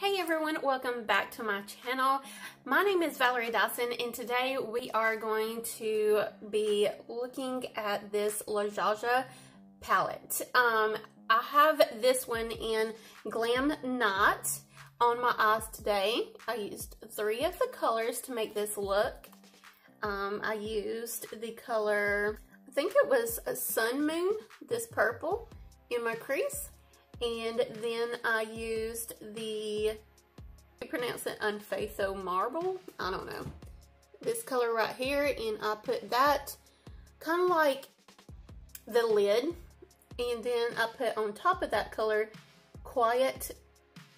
Hey everyone, welcome back to my channel. My name is Valerie Dison and today we are going to be looking at this La Jaja palette. Um, I have this one in Glam Knot on my eyes today. I used three of the colors to make this look. Um, I used the color, I think it was Sun Moon, this purple, in my crease. And then I used the, I pronounce it Unfaitho Marble. I don't know. This color right here. And I put that kind of like the lid. And then I put on top of that color Quiet,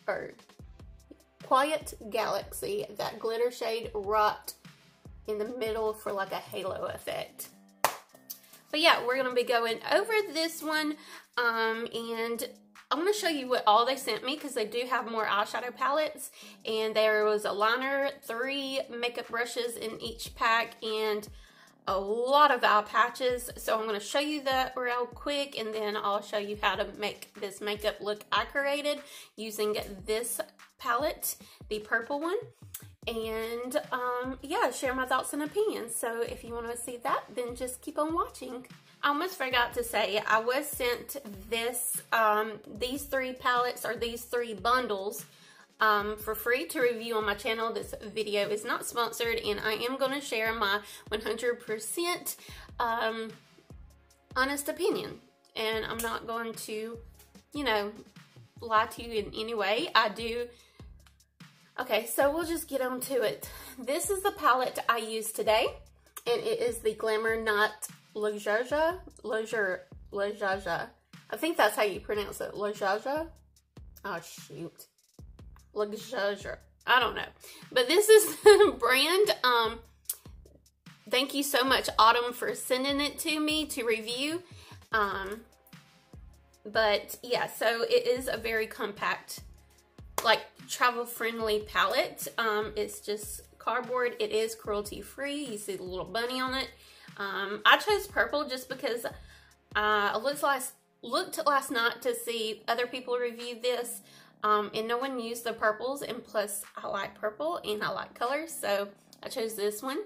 or Quiet Galaxy, that glitter shade right in the middle for like a halo effect. But yeah, we're going to be going over this one. Um, and I'm going to show you what all they sent me because they do have more eyeshadow palettes. And there was a liner, three makeup brushes in each pack, and a lot of eye patches. So I'm going to show you that real quick, and then I'll show you how to make this makeup look accurate using this palette, the purple one. And um, yeah, share my thoughts and opinions. So if you want to see that, then just keep on watching. I almost forgot to say, I was sent this, um, these three palettes or these three bundles um, for free to review on my channel. This video is not sponsored and I am going to share my 100% um, honest opinion. And I'm not going to, you know, lie to you in any way. I do Okay, so we'll just get on to it. This is the palette I used today, and it is the Glamour Knot La Jaja. Lajaja. I think that's how you pronounce it. Lajaja? Oh, shoot. La Jaja. I don't know. But this is the brand. Um, thank you so much, Autumn, for sending it to me to review. Um, but yeah, so it is a very compact like travel friendly palette. Um, it's just cardboard. It is cruelty free. You see the little bunny on it. Um, I chose purple just because uh, I looked last, looked last night to see other people review this. Um, and no one used the purples and plus I like purple and I like colors so I chose this one.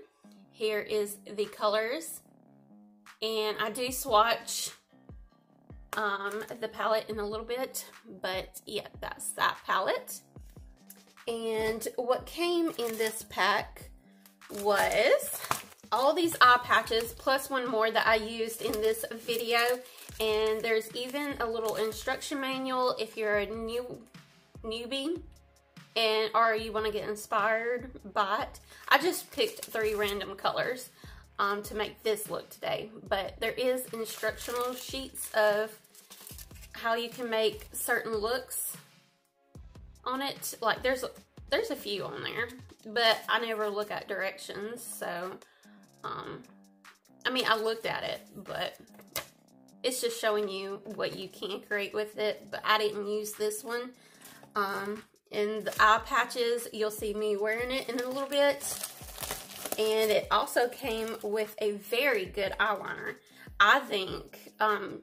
Here is the colors and I do swatch um, the palette in a little bit, but yeah, that's that palette. And what came in this pack was all these eye patches plus one more that I used in this video. And there's even a little instruction manual if you're a new newbie and or you want to get inspired by it. I just picked three random colors um, to make this look today. But there is instructional sheets of how you can make certain looks on it. Like there's there's a few on there, but I never look at directions. So, um, I mean, I looked at it, but it's just showing you what you can create with it. But I didn't use this one. Um, and the eye patches, you'll see me wearing it in a little bit. And it also came with a very good eyeliner. I think um,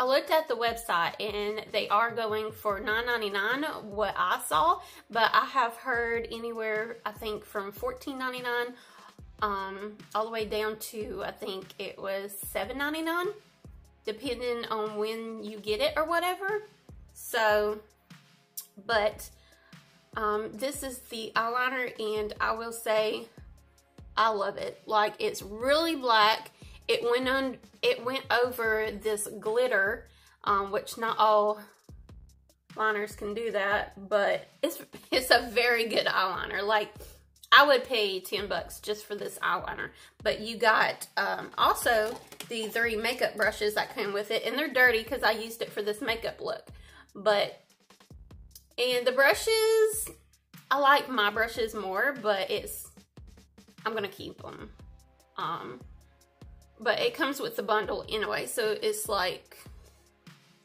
I looked at the website and they are going for $9.99 what I saw, but I have heard anywhere, I think from $14.99 um, all the way down to, I think it was $7.99 depending on when you get it or whatever. So, but um, this is the eyeliner and I will say I love it. Like it's really black it went on, it went over this glitter, um, which not all liners can do that, but it's, it's a very good eyeliner. Like, I would pay 10 bucks just for this eyeliner. But you got um, also the three makeup brushes that came with it. And they're dirty because I used it for this makeup look. But, and the brushes, I like my brushes more, but it's, I'm going to keep them. Um, but it comes with the bundle anyway, so it's like,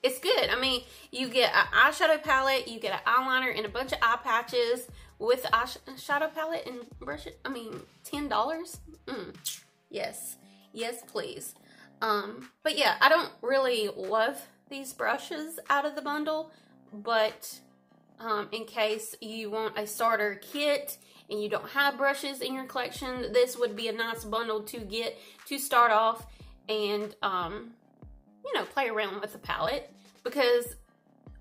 it's good. I mean, you get an eyeshadow palette, you get an eyeliner and a bunch of eye patches with eyeshadow palette and brush it. I mean, $10? Mm, yes. Yes, please. Um, but yeah, I don't really love these brushes out of the bundle, but um, in case you want a starter kit and you don't have brushes in your collection. This would be a nice bundle to get to start off and, um, you know, play around with the palette because,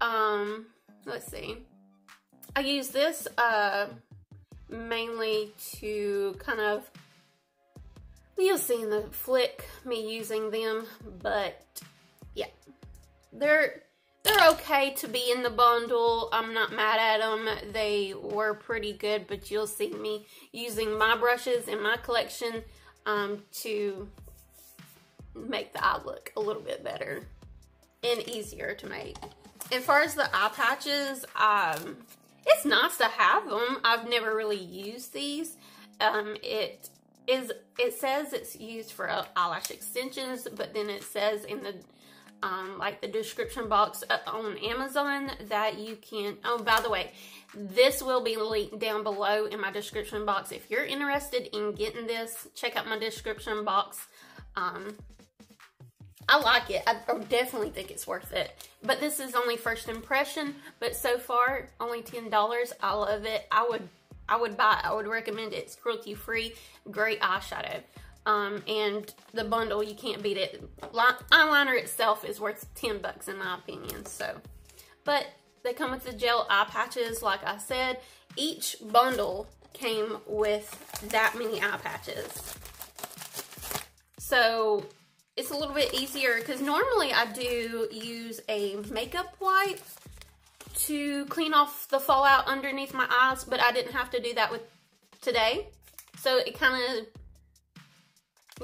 um, let's see. I use this, uh, mainly to kind of, you'll see in the flick me using them, but yeah, they're, they're okay to be in the bundle. I'm not mad at them. They were pretty good, but you'll see me using my brushes in my collection um, to make the eye look a little bit better and easier to make. As far as the eye patches, um, it's nice to have them. I've never really used these. Um, it is. It says it's used for eyelash extensions, but then it says in the um, like the description box uh, on Amazon that you can. Oh, by the way, this will be linked down below in my description box. If you're interested in getting this, check out my description box. Um, I like it. I definitely think it's worth it. But this is only first impression. But so far, only $10. I love it. I would I would buy. I would recommend it. It's cruelty free. Great eyeshadow. Um, and the bundle, you can't beat it. Eyeliner itself is worth 10 bucks in my opinion. So, but they come with the gel eye patches, like I said. Each bundle came with that many eye patches. So it's a little bit easier because normally I do use a makeup wipe to clean off the fallout underneath my eyes, but I didn't have to do that with today. So it kind of,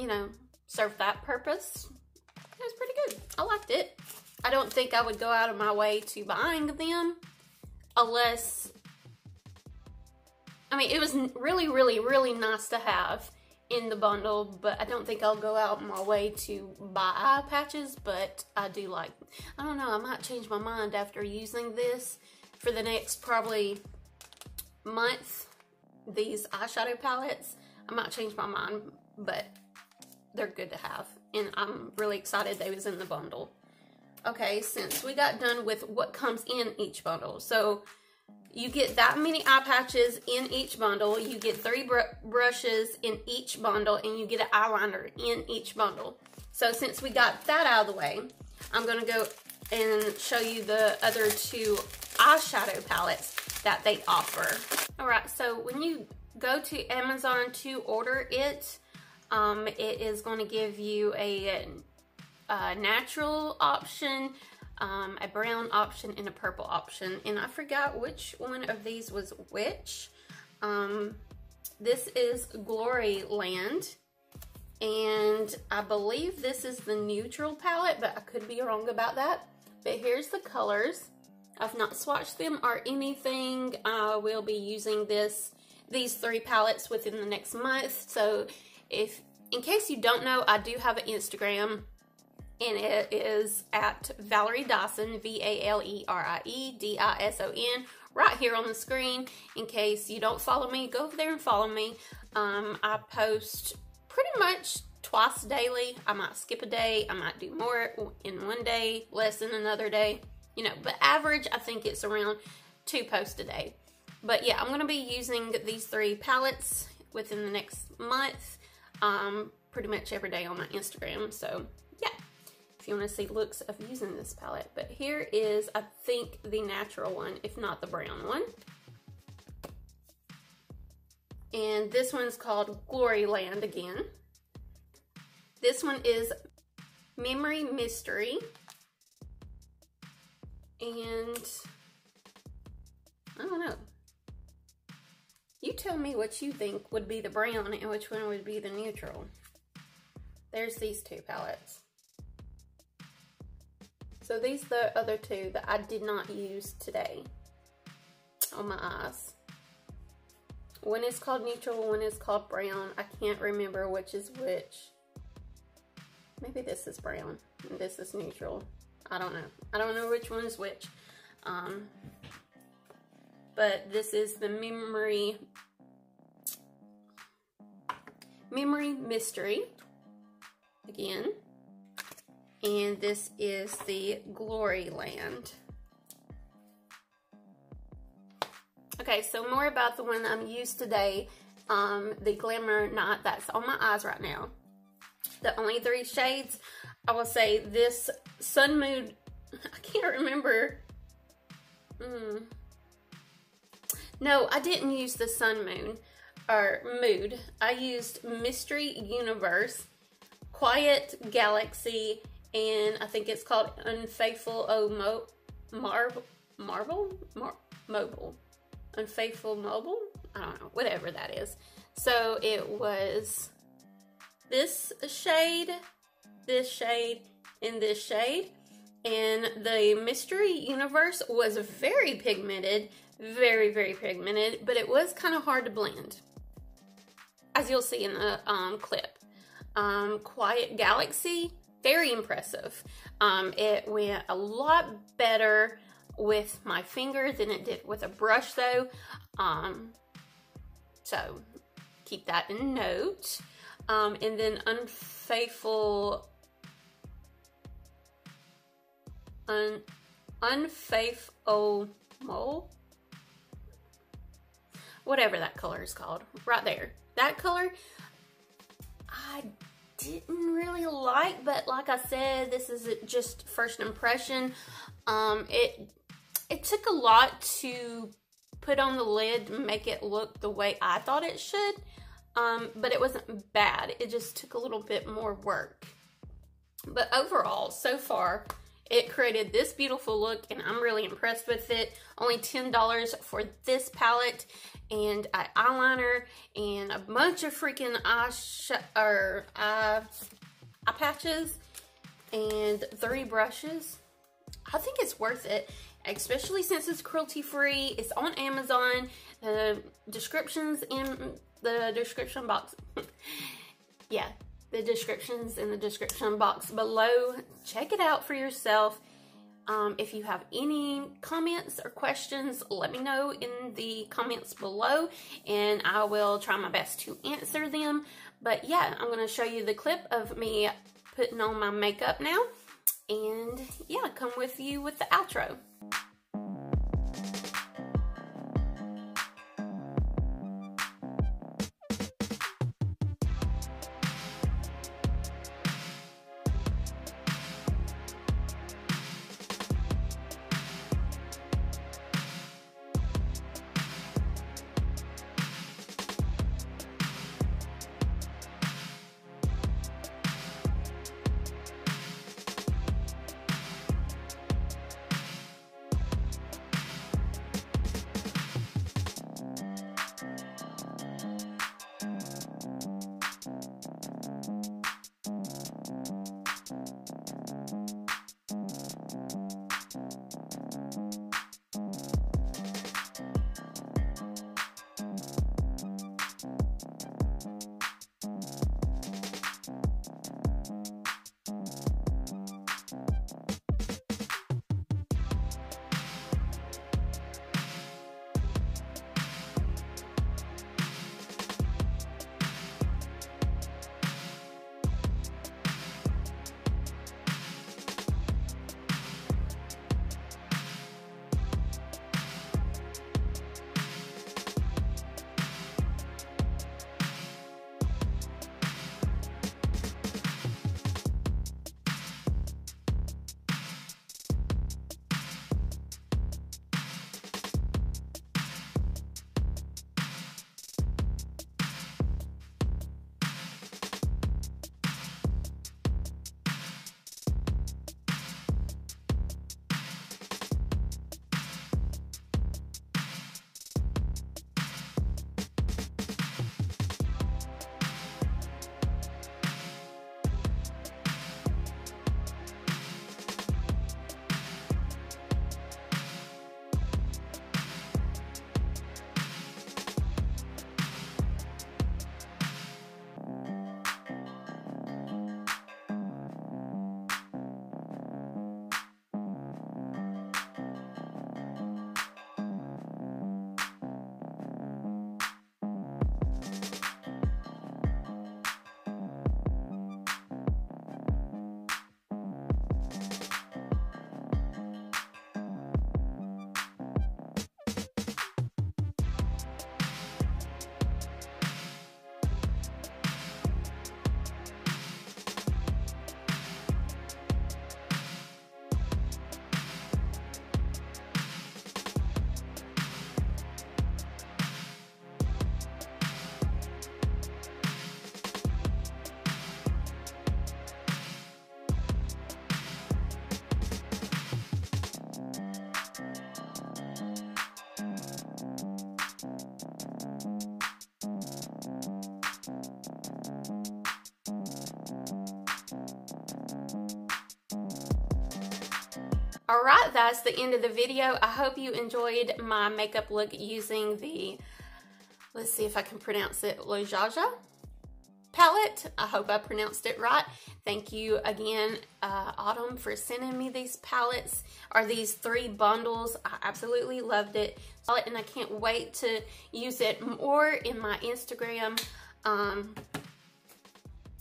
you know, served that purpose. It was pretty good. I liked it. I don't think I would go out of my way to buying them unless, I mean, it was really, really, really nice to have in the bundle, but I don't think I'll go out my way to buy eye patches, but I do like, I don't know, I might change my mind after using this for the next probably month, these eyeshadow palettes. I might change my mind, but they're good to have, and I'm really excited they was in the bundle. Okay, since we got done with what comes in each bundle, so you get that many eye patches in each bundle. You get three br brushes in each bundle, and you get an eyeliner in each bundle. So since we got that out of the way, I'm to go and show you the other two eyeshadow palettes that they offer. All right, so when you go to Amazon to order it, um, it is going to give you a, a natural option, um, a brown option and a purple option. And I forgot which one of these was which. Um, this is Glory Land. And I believe this is the neutral palette, but I could be wrong about that. But here's the colors. I've not swatched them or anything. I will be using this, these three palettes within the next month. So if, in case you don't know, I do have an Instagram and it is at Valerie Dison, V-A-L-E-R-I-E-D-I-S-O-N, right here on the screen. In case you don't follow me, go over there and follow me. Um, I post pretty much twice daily. I might skip a day. I might do more in one day, less in another day. You know, but average, I think it's around two posts a day. But yeah, I'm going to be using these three palettes within the next month. Um, pretty much every day on my Instagram. So if you want to see looks of using this palette. But here is, I think, the natural one, if not the brown one. And this one's called Glory Land again. This one is Memory Mystery. And I don't know. You tell me what you think would be the brown and which one would be the neutral. There's these two palettes. So these are the other two that I did not use today on my eyes. One is called neutral, one is called brown. I can't remember which is which. Maybe this is brown and this is neutral. I don't know. I don't know which one is which. Um, but this is the memory memory mystery again and this is the Glory Land. Okay, so more about the one I'm used today, um, the Glamour Night that's on my eyes right now. The only three shades, I will say this Sun Mood, I can't remember. Mm. No, I didn't use the Sun Moon or Mood. I used Mystery Universe, Quiet Galaxy, and I think it's called Unfaithful O Mo Marble Marble Mar Mobile. Unfaithful Mobile? I don't know, whatever that is. So it was this shade, this shade, and this shade. And the Mystery Universe was very pigmented, very, very pigmented, but it was kind of hard to blend, as you'll see in the um, clip. Um, Quiet Galaxy, very impressive. Um, it went a lot better with my finger than it did with a brush though. Um, so keep that in note. Um, and then Unfaithful, un, Unfaithful Mole, whatever that color is called, right there. That color, didn't really like, but like I said, this is just first impression. Um, it it took a lot to put on the lid make it look the way I thought it should, um, but it wasn't bad. It just took a little bit more work. But overall, so far, it created this beautiful look and I'm really impressed with it. Only $10 for this palette and an eyeliner and a bunch of freaking eye, or eye, eye patches and three brushes. I think it's worth it especially since it's cruelty free. It's on Amazon. The descriptions in the description box. yeah, the descriptions in the description box below. Check it out for yourself. Um, if you have any comments or questions, let me know in the comments below and I will try my best to answer them. But yeah, I'm going to show you the clip of me putting on my makeup now. And yeah, come with you with the outro. All right, that's the end of the video. I hope you enjoyed my makeup look using the, let's see if I can pronounce it, Lojaja palette. I hope I pronounced it right. Thank you again, uh, Autumn, for sending me these palettes or these three bundles. I absolutely loved it. And I can't wait to use it more in my Instagram um,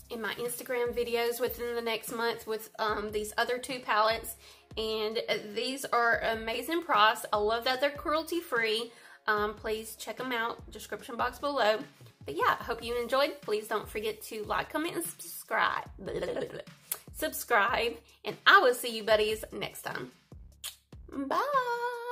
in my Instagram videos within the next month with um, these other two palettes. And these are amazing price. I love that they're cruelty free. Um, please check them out, description box below. But yeah, I hope you enjoyed. Please don't forget to like, comment, and subscribe. Subscribe, and I will see you buddies next time. Bye.